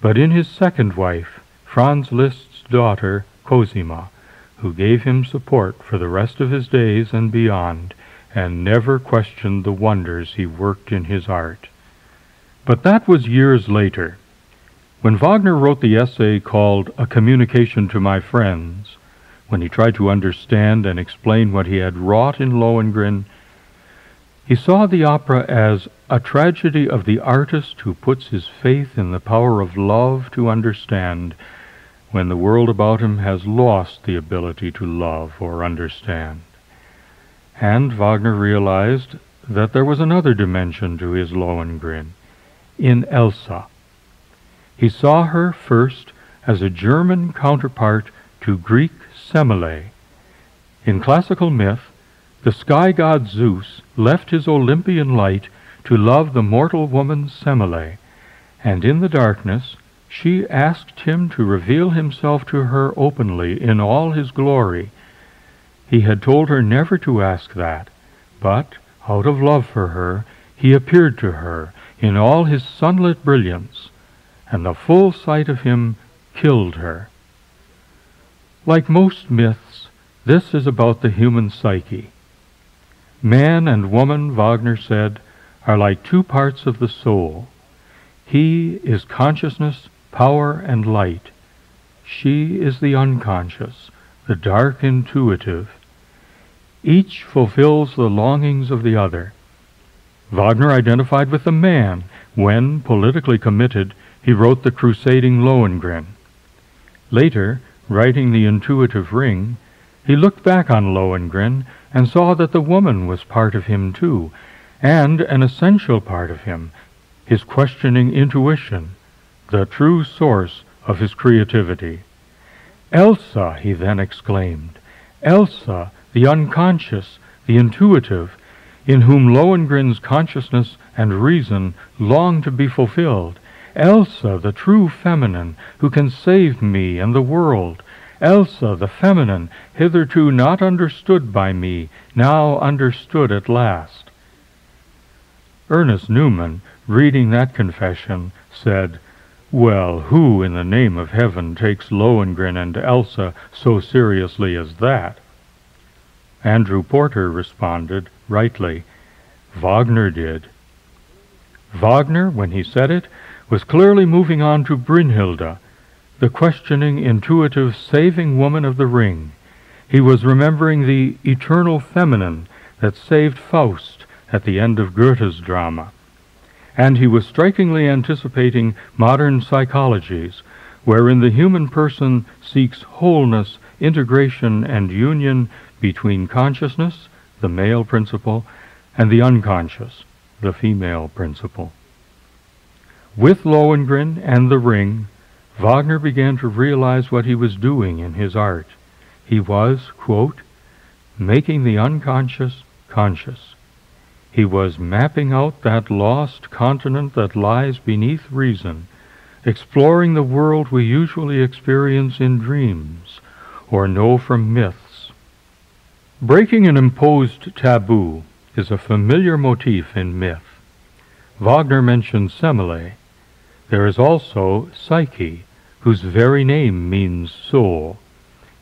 but in his second wife, Franz Liszt's daughter, Cosima, who gave him support for the rest of his days and beyond, and never questioned the wonders he worked in his art. But that was years later. When Wagner wrote the essay called A Communication to My Friends, when he tried to understand and explain what he had wrought in Lohengrin, he saw the opera as a tragedy of the artist who puts his faith in the power of love to understand when the world about him has lost the ability to love or understand. And Wagner realized that there was another dimension to his Lohengrin, in Elsa. He saw her first as a German counterpart to Greek Semele. In classical myth, the sky god Zeus left his Olympian light to love the mortal woman Semele, and in the darkness she asked him to reveal himself to her openly in all his glory. He had told her never to ask that, but, out of love for her, he appeared to her in all his sunlit brilliance, and the full sight of him killed her. Like most myths, this is about the human psyche. Man and woman, Wagner said, are like two parts of the soul. He is consciousness, power, and light. She is the unconscious, the dark intuitive. Each fulfills the longings of the other. Wagner identified with the man when, politically committed, he wrote the crusading Lohengrin. Later, writing the intuitive ring, he looked back on Lohengrin and saw that the woman was part of him too, and an essential part of him, his questioning intuition, the true source of his creativity. Elsa, he then exclaimed, Elsa, the unconscious, the intuitive, in whom Lohengrin's consciousness and reason long to be fulfilled. Elsa, the true feminine, who can save me and the world. Elsa, the feminine, hitherto not understood by me, now understood at last. Ernest Newman, reading that confession, said, Well, who in the name of heaven takes Lohengrin and Elsa so seriously as that? Andrew Porter responded, rightly, Wagner did. Wagner, when he said it, was clearly moving on to Brünnhilde, the questioning, intuitive, saving woman of the ring. He was remembering the eternal feminine that saved Faust at the end of Goethe's drama. And he was strikingly anticipating modern psychologies, wherein the human person seeks wholeness, integration, and union between consciousness, the male principle, and the unconscious, the female principle. With Lohengrin and the ring, Wagner began to realize what he was doing in his art. He was, quote, making the unconscious conscious. He was mapping out that lost continent that lies beneath reason, exploring the world we usually experience in dreams or know from myths. Breaking an imposed taboo is a familiar motif in myth. Wagner mentions Semele. There is also Psyche, whose very name means soul.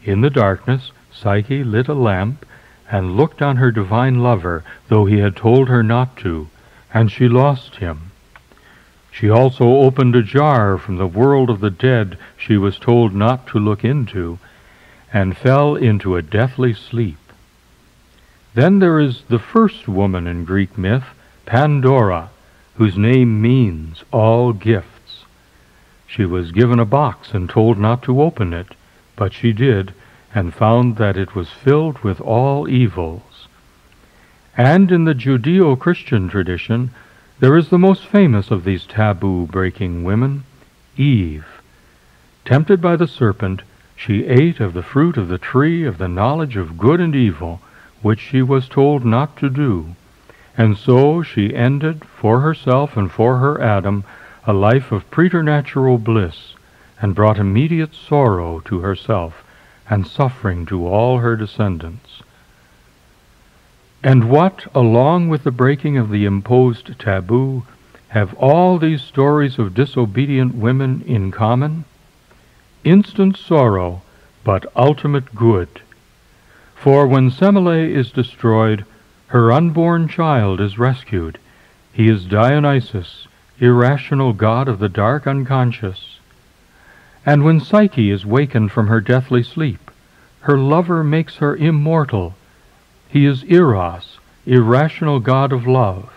In the darkness, Psyche lit a lamp and looked on her divine lover, though he had told her not to, and she lost him. She also opened a jar from the world of the dead she was told not to look into, and fell into a deathly sleep. Then there is the first woman in Greek myth, Pandora, whose name means all gifts. She was given a box and told not to open it, but she did, and found that it was filled with all evils. And in the Judeo Christian tradition, there is the most famous of these taboo breaking women, Eve. Tempted by the serpent, she ate of the fruit of the tree of the knowledge of good and evil which she was told not to do. And so she ended for herself and for her Adam a life of preternatural bliss, and brought immediate sorrow to herself and suffering to all her descendants. And what, along with the breaking of the imposed taboo, have all these stories of disobedient women in common? Instant sorrow, but ultimate good. For when Semele is destroyed, her unborn child is rescued. He is Dionysus, irrational god of the dark unconscious. And when Psyche is wakened from her deathly sleep, her lover makes her immortal. He is Eros, irrational god of love.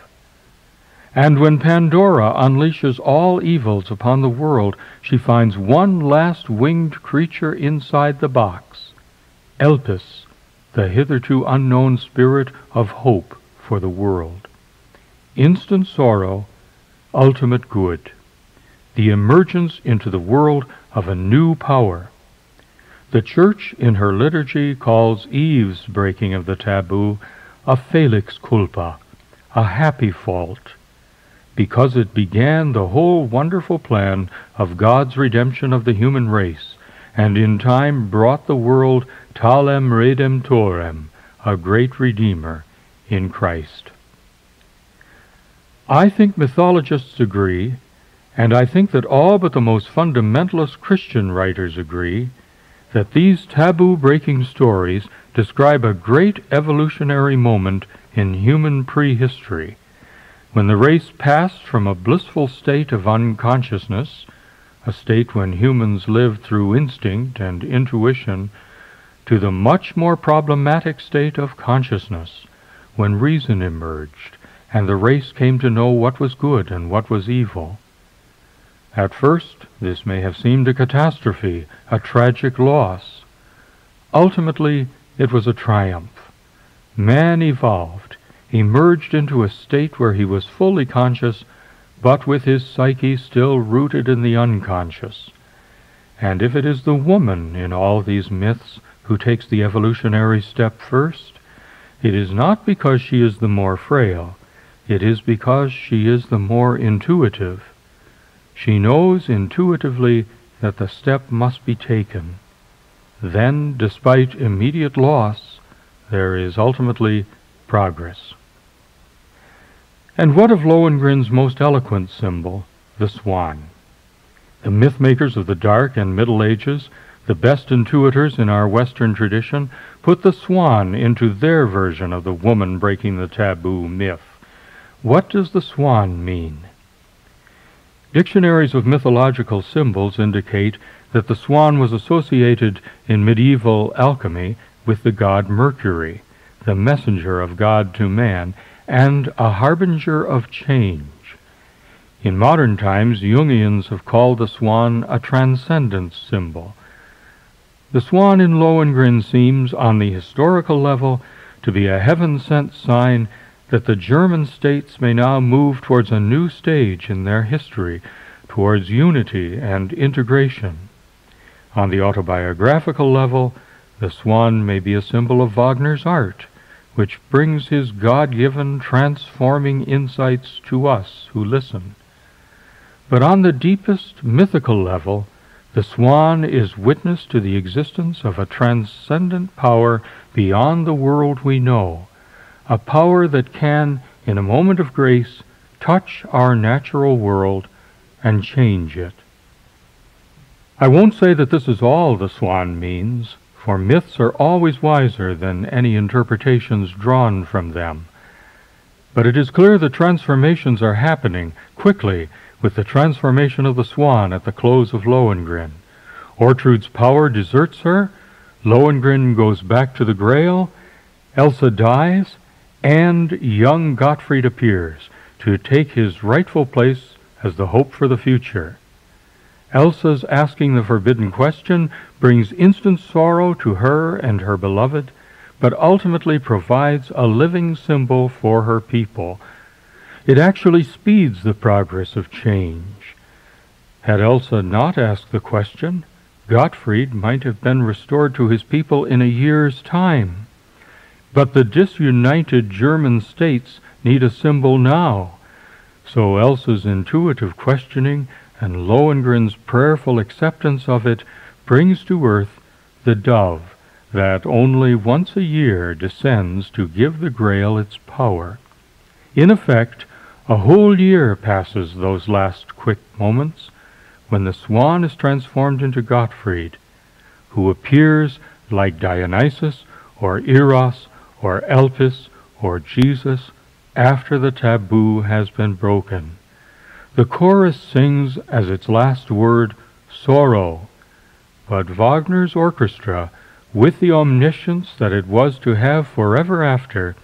And when Pandora unleashes all evils upon the world, she finds one last winged creature inside the box, Elpis, the hitherto unknown spirit of hope for the world. Instant sorrow, ultimate good. The emergence into the world of a new power. The Church in her liturgy calls Eve's breaking of the taboo a felix culpa, a happy fault, because it began the whole wonderful plan of God's redemption of the human race, and in time brought the world talem redemptorem, a great Redeemer in Christ. I think mythologists agree, and I think that all but the most fundamentalist Christian writers agree, that these taboo breaking stories describe a great evolutionary moment in human prehistory, when the race passed from a blissful state of unconsciousness, a state when humans lived through instinct and intuition, to the much more problematic state of consciousness, when reason emerged, and the race came to know what was good and what was evil. At first, this may have seemed a catastrophe, a tragic loss. Ultimately, it was a triumph. Man evolved, He emerged into a state where he was fully conscious, but with his psyche still rooted in the unconscious. And if it is the woman in all these myths who takes the evolutionary step first, it is not because she is the more frail, it is because she is the more intuitive. She knows intuitively that the step must be taken. Then, despite immediate loss, there is ultimately progress. And what of Lohengrin's most eloquent symbol, the swan? The myth makers of the Dark and Middle Ages, the best intuitors in our Western tradition, put the swan into their version of the woman breaking the taboo myth. What does the swan mean? Dictionaries of mythological symbols indicate that the swan was associated in medieval alchemy with the god Mercury, the messenger of God to man, and a harbinger of change. In modern times, Jungians have called the swan a transcendence symbol. The swan in Lohengrin seems, on the historical level, to be a heaven sent sign that the German states may now move towards a new stage in their history, towards unity and integration. On the autobiographical level, the swan may be a symbol of Wagner's art, which brings his God given transforming insights to us who listen. But on the deepest mythical level, the swan is witness to the existence of a transcendent power beyond the world we know, a power that can, in a moment of grace, touch our natural world and change it. I won't say that this is all the swan means for myths are always wiser than any interpretations drawn from them. But it is clear that transformations are happening quickly with the transformation of the swan at the close of Lohengrin. Ortrud's power deserts her, Lohengrin goes back to the Grail, Elsa dies, and young Gottfried appears to take his rightful place as the hope for the future. Elsa's asking the forbidden question brings instant sorrow to her and her beloved, but ultimately provides a living symbol for her people. It actually speeds the progress of change. Had Elsa not asked the question, Gottfried might have been restored to his people in a year's time. But the disunited German states need a symbol now. So Elsa's intuitive questioning and Lohengrin's prayerful acceptance of it brings to earth the dove that only once a year descends to give the Grail its power. In effect, a whole year passes those last quick moments when the swan is transformed into Gottfried, who appears like Dionysus or Eros or Elpis or Jesus after the taboo has been broken. The chorus sings as its last word, sorrow, but Wagner's orchestra, with the omniscience that it was to have forever after,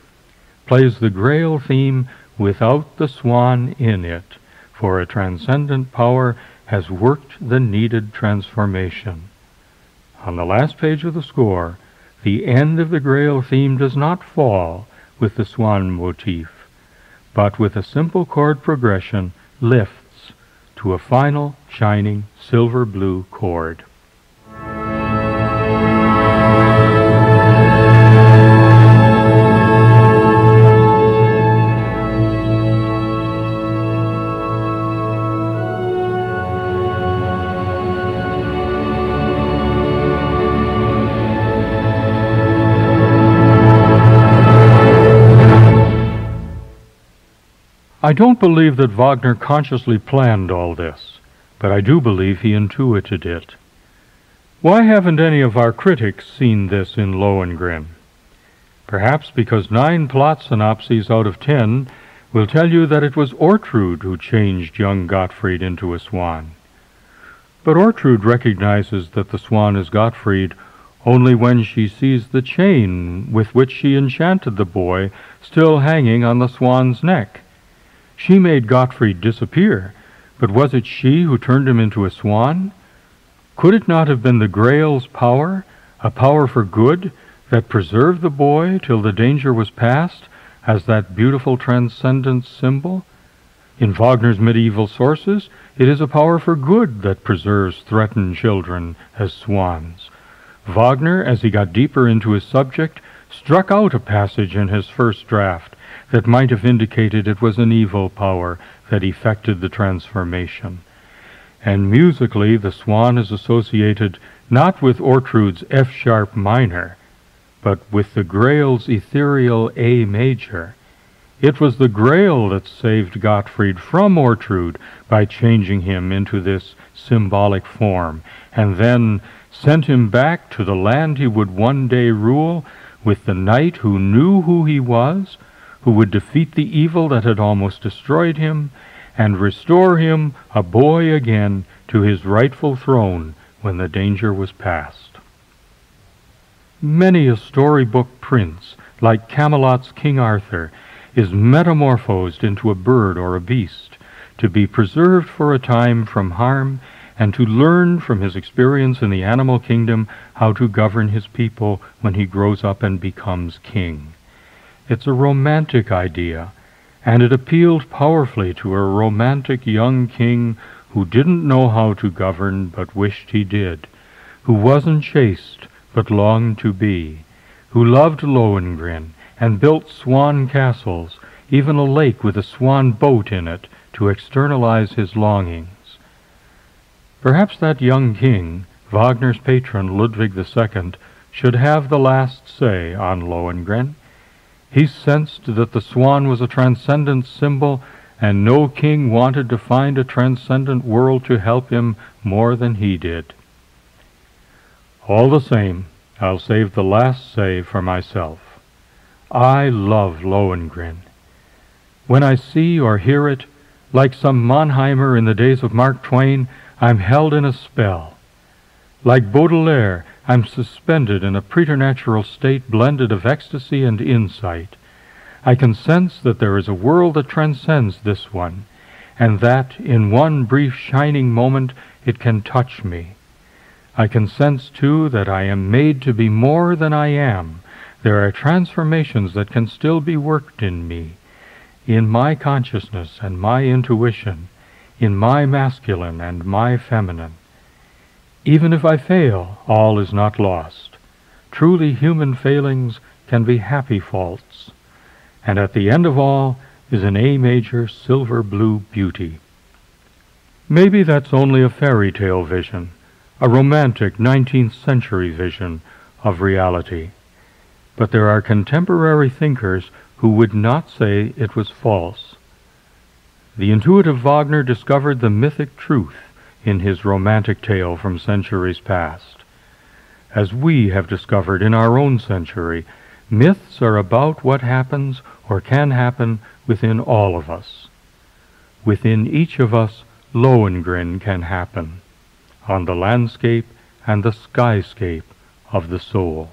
plays the Grail theme without the swan in it, for a transcendent power has worked the needed transformation. On the last page of the score, the end of the Grail theme does not fall with the swan motif, but with a simple chord progression lifts to a final shining silver blue chord. I don't believe that Wagner consciously planned all this, but I do believe he intuited it. Why haven't any of our critics seen this in Lohengrin? Perhaps because nine plot synopses out of ten will tell you that it was Ortrud who changed young Gottfried into a swan. But Ortrud recognizes that the swan is Gottfried only when she sees the chain with which she enchanted the boy still hanging on the swan's neck. She made Gottfried disappear, but was it she who turned him into a swan? Could it not have been the Grail's power, a power for good, that preserved the boy till the danger was past, as that beautiful transcendent symbol? In Wagner's medieval sources, it is a power for good that preserves threatened children as swans. Wagner, as he got deeper into his subject, struck out a passage in his first draft that might have indicated it was an evil power that effected the transformation. And musically, the swan is associated not with Ortrud's F sharp minor, but with the Grail's ethereal A major. It was the Grail that saved Gottfried from Ortrud by changing him into this symbolic form, and then sent him back to the land he would one day rule with the knight who knew who he was, who would defeat the evil that had almost destroyed him, and restore him a boy again to his rightful throne when the danger was past. Many a storybook prince, like Camelot's King Arthur, is metamorphosed into a bird or a beast, to be preserved for a time from harm and to learn from his experience in the animal kingdom how to govern his people when he grows up and becomes king. It's a romantic idea, and it appealed powerfully to a romantic young king who didn't know how to govern but wished he did, who wasn't chaste but longed to be, who loved Lohengrin and built swan castles, even a lake with a swan boat in it to externalize his longings. Perhaps that young king, Wagner's patron Ludwig II, should have the last say on Lohengrin. He sensed that the swan was a transcendent symbol, and no king wanted to find a transcendent world to help him more than he did. All the same, I'll save the last say for myself. I love Lohengrin. When I see or hear it, like some Mannheimer in the days of Mark Twain, I'm held in a spell. Like Baudelaire, I'm suspended in a preternatural state blended of ecstasy and insight. I can sense that there is a world that transcends this one, and that, in one brief shining moment, it can touch me. I can sense, too, that I am made to be more than I am. There are transformations that can still be worked in me, in my consciousness and my intuition, in my masculine and my feminine. Even if I fail, all is not lost. Truly human failings can be happy faults. And at the end of all is an A major silver blue beauty. Maybe that's only a fairy tale vision, a romantic 19th century vision of reality. But there are contemporary thinkers who would not say it was false. The intuitive Wagner discovered the mythic truth in his romantic tale from centuries past. As we have discovered in our own century, myths are about what happens or can happen within all of us. Within each of us, Lohengrin can happen on the landscape and the skyscape of the soul.